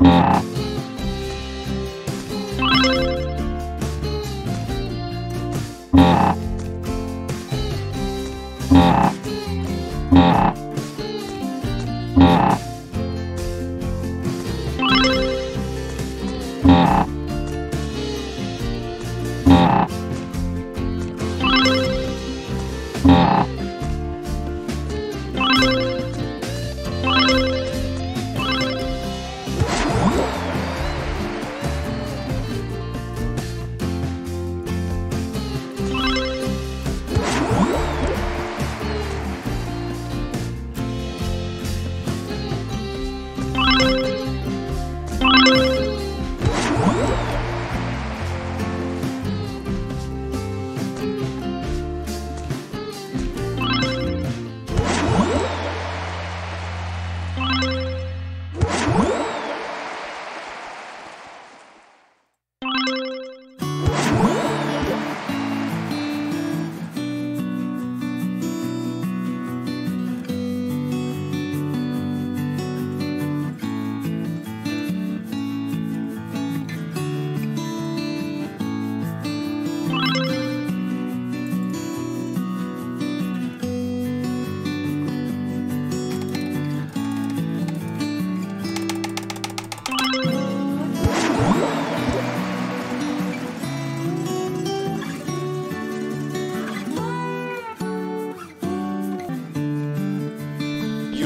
Yeah.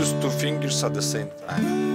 use two fingers at the same time.